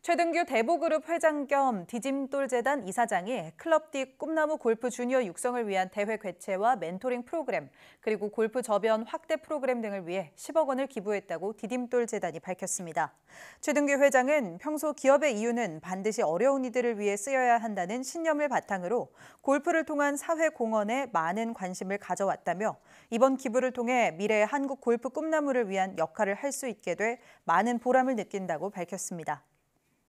최등규 대보그룹 회장 겸 디짐돌재단 이사장이 클럽디 꿈나무 골프 주니어 육성을 위한 대회 개최와 멘토링 프로그램, 그리고 골프 저변 확대 프로그램 등을 위해 10억 원을 기부했다고 디딤돌재단이 밝혔습니다. 최등규 회장은 평소 기업의 이유는 반드시 어려운 이들을 위해 쓰여야 한다는 신념을 바탕으로 골프를 통한 사회 공헌에 많은 관심을 가져왔다며 이번 기부를 통해 미래의 한국 골프 꿈나무를 위한 역할을 할 수 있게 돼 많은 보람을 느낀다고 밝혔습니다.